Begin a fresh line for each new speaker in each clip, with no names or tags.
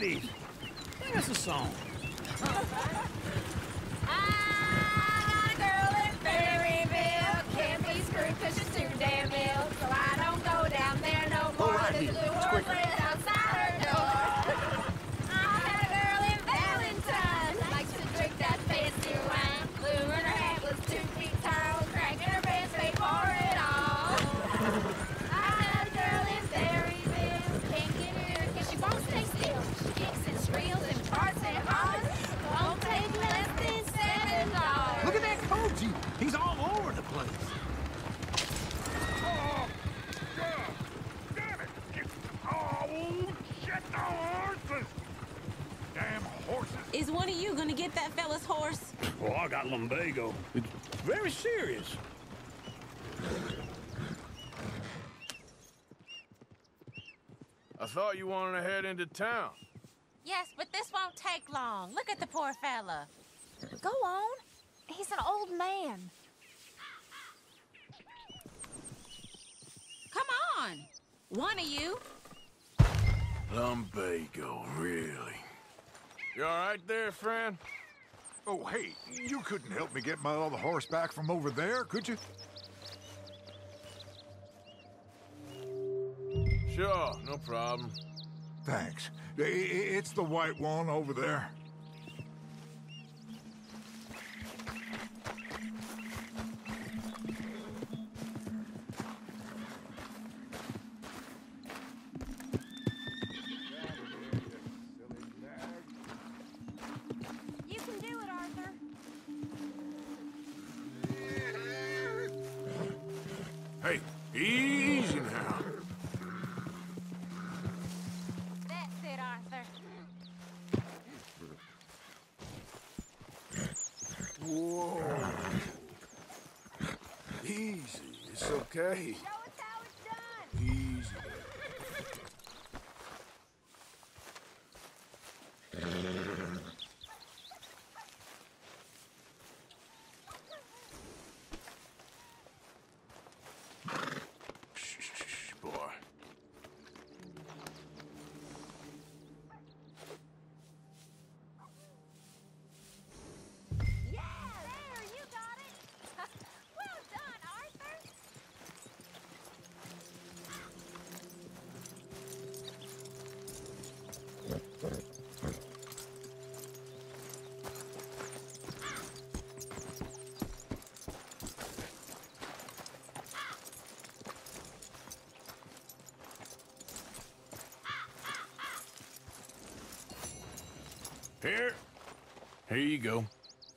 Ladies, sing us a song.
I got a girl in Berryville. Can't be screwed 'cause she's too damn ill. So I don't go down there no more.
right,
There's a
Is one of you going to get that fella's horse?
Well, I got lumbago. It's very serious.
I thought you wanted to head into town.
Yes, but this won't take long. Look at the poor fella.
Go on. He's an old man.
Come on. One of you.
Lumbago, really? You all right there, friend?
Oh, hey, you couldn't help me get my other horse back from over there, could you?
Sure, no problem.
Thanks. It's the white one over there.
Hey, Here. Here you go.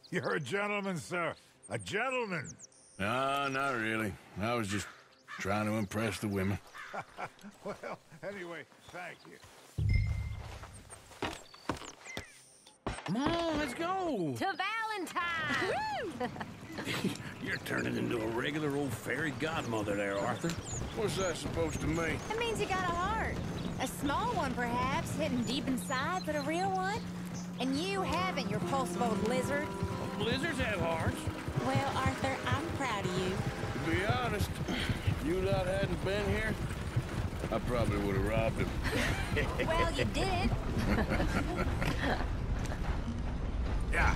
You're a gentleman, sir. A gentleman.
No, not really. I was just trying to impress the women.
Well, anyway, thank you.
Come on, let's go.
To Valentine!
You're turning into a regular old fairy godmother there, Arthur.
What's that supposed to mean?
It means you got a heart. A small one, perhaps, hidden deep inside, but a real one. And you haven't, your pulse old lizard.
Blizzards have hearts.
Well, Arthur, I'm proud of you.
To be honest, if you lot hadn't been here, I probably would have robbed him.
Well, you did.
Yeah.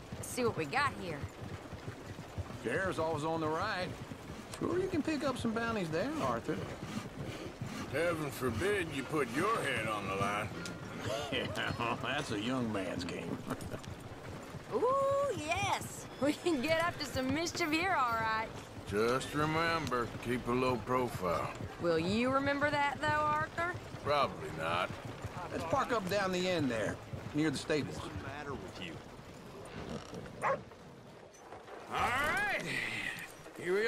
Let's see what we got here.
Chair's always on the right. Sure, you can pick up some bounties there, Arthur.
Heaven forbid you put your head on the line.
Yeah, that's a young man's game.
Ooh, yes. We can get up to some mischief here, all right.
Just remember, keep a low profile.
Will you remember that, though, Arthur?
Probably not.
Let's park up down the end there, near the stables.
matter with you?
All right. Here we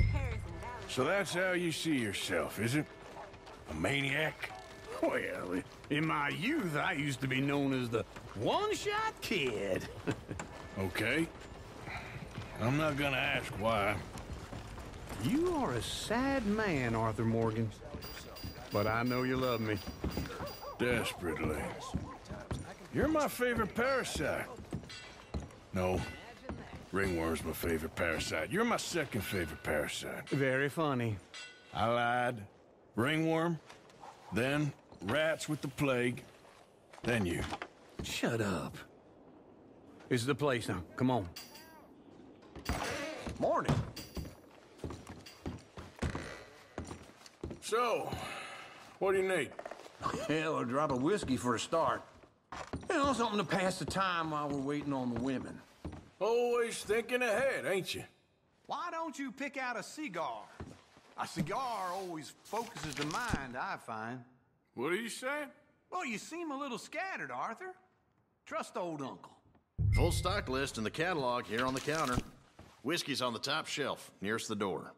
So that's how you see yourself, is it? A maniac?
Well, in my youth, I used to be known as the one-shot kid.
Okay. I'm not gonna ask why.
You are a sad man, Arthur Morgan. But I know you love me.
Desperately. You're my favorite parasite. No. Ringworm's my favorite parasite. You're my second favorite parasite.
Very funny.
I lied. Ringworm, then rats with the plague, then you.
Shut up. This is the place now. Come on.
Morning.
So, what do you need?
Hell, a drop of whiskey for a start. You know, something to pass the time while we're waiting on the women.
Always thinking ahead, ain't you?
Why don't you pick out a cigar? A cigar always focuses the mind, I find.
What are you saying?
Well, you seem a little scattered, Arthur. Trust old uncle.
Full stock list in the catalog here on the counter. Whiskey's on the top shelf, nearest the door.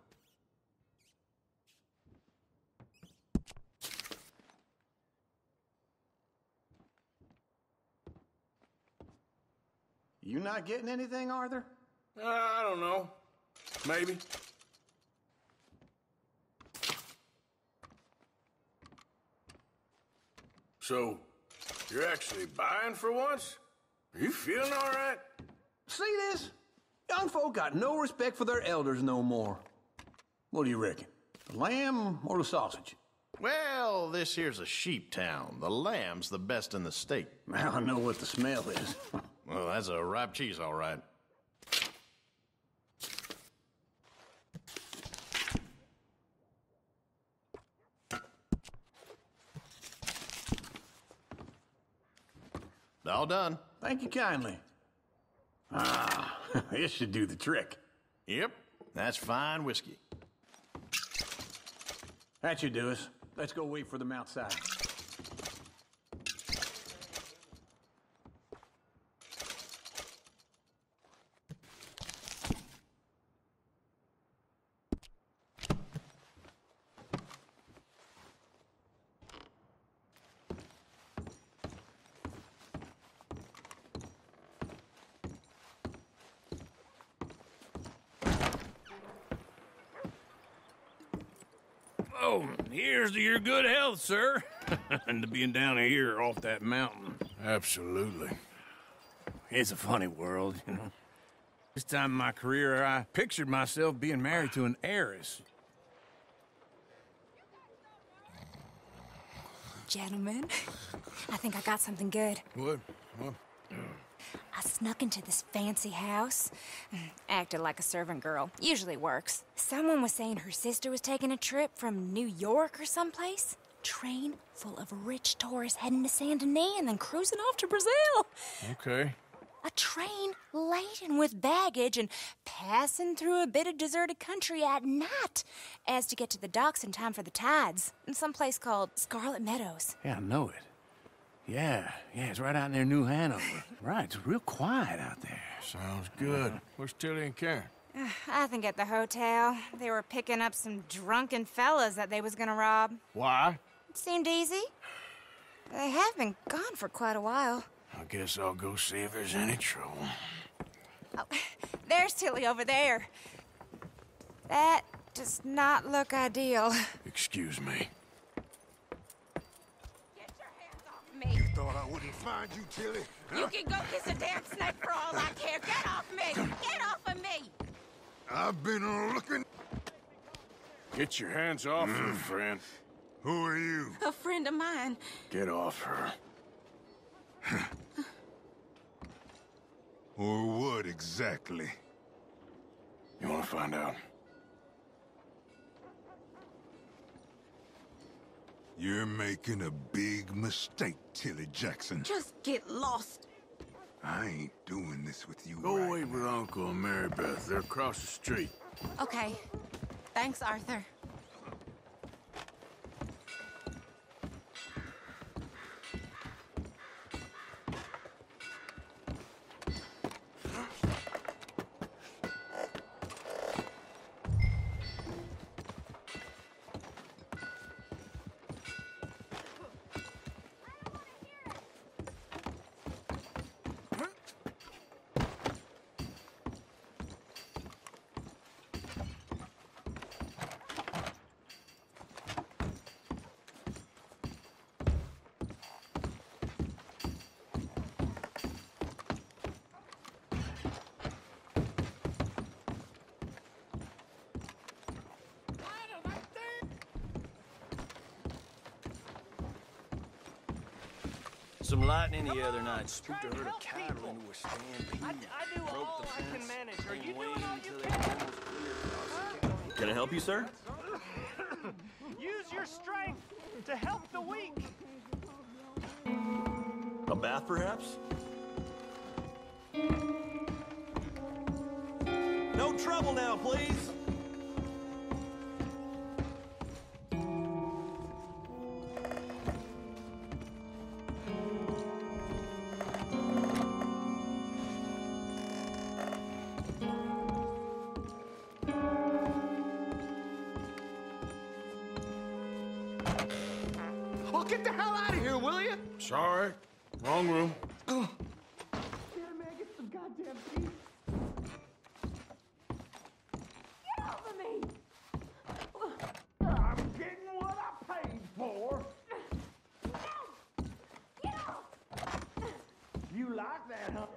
You not getting anything, Arthur?
Uh, I don't know. Maybe. So, you're actually buying for once? Are you feeling all right?
See this? Young folk got no respect for their elders no more. What do you reckon? The lamb or the sausage?
Well, this here's a sheep town. The lamb's the best in the state.
Now I know what the smell is.
Well, that's a ripe cheese, all right. All done.
Thank you kindly. Ah, this should do the trick.
Yep, that's fine whiskey.
That should do us. Let's go wait for them outside.
Oh, here's to your good health, sir. and to being down here off that mountain.
Absolutely.
It's a funny world, you know. This time in my career, I pictured myself being married to an heiress.
Gentlemen, I think I got something good.
What? What?
Snuck into this fancy house. Mm, Acted like a servant girl. Usually works. Someone was saying her sister was taking a trip from New York or someplace. Train full of rich tourists heading to Saint Denis and then cruising off to Brazil.
Okay.
A train laden with baggage and passing through a bit of deserted country at night as to get to the docks in time for the tides in some place called Scarlet Meadows.
Yeah, I know it. Yeah, yeah, it's right out near New Hanover. right, it's real quiet out there.
Sounds good. Where's Tilly and Karen?
I think at the hotel they were picking up some drunken fellas that they was gonna rob.
Why?
It seemed easy. They have been gone for quite a while.
I guess I'll go see if there's any trouble.
Oh, there's Tilly over there. That does not look ideal.
Excuse me.
Get your hands off me.
Thought I wouldn't find you, Tilly.
You can go kiss a damn snake for all I care. Get off me. Get off of me.
I've been looking.
Get your hands off her, mm. friend.
Who are you?
A friend of mine.
Get off her.
Or what exactly?
You want to find out?
You're making a big mistake, Tilly Jackson.
Just get lost.
I ain't doing this with you.
Go
right
wait with Uncle and Mary Beth. They're across the street.
Okay. Thanks, Arthur.
Some lightning the other night spooked a herd of cattle into a stampede. Broke the fence. and waited until they were almost clear across the. Can I help you, sir?
Use your strength to help the weak.
A bath, perhaps? No trouble now, please.
Wrong room.
Get off of me.
I'm getting what I paid for.
Get off.
You like that, huh?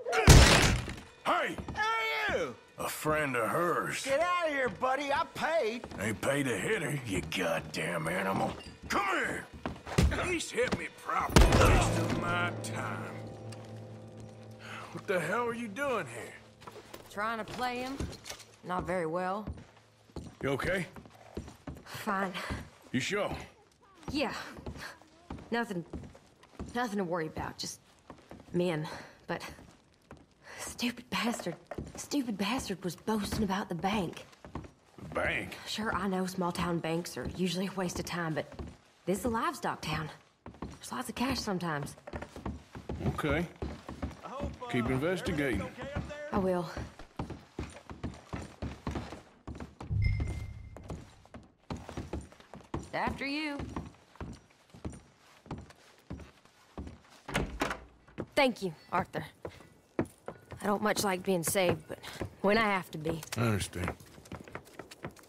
Hey!
Hey, you!
A friend of hers.
Get out of here, buddy. I paid.
They paid to hit her, you goddamn animal. Come here! At least hit me properly. Waste of my time. What the hell are you doing here?
Trying to play him. Not very well.
You okay?
Fine.
You sure?
Yeah. Nothing. Nothing to worry about. Just men. But. Stupid bastard. Stupid bastard was boasting about the bank.
The bank?
Sure, I know small town banks are usually a waste of time, but this is a livestock town. There's lots of cash sometimes.
Okay. Keep investigating.
I will. After you. Thank you, Arthur. I don't much like being saved, but when I have to be.
I understand.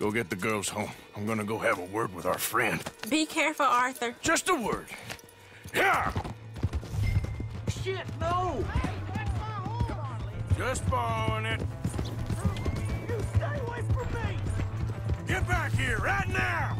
Go get the girls home. I'm gonna go have a word with our friend.
Be careful, Arthur.
Just a word. Yeah!
Shit, no!
Just borrowing it.
You stay away from me!
Get back here right now!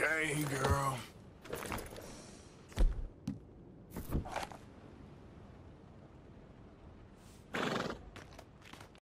Okay, girl.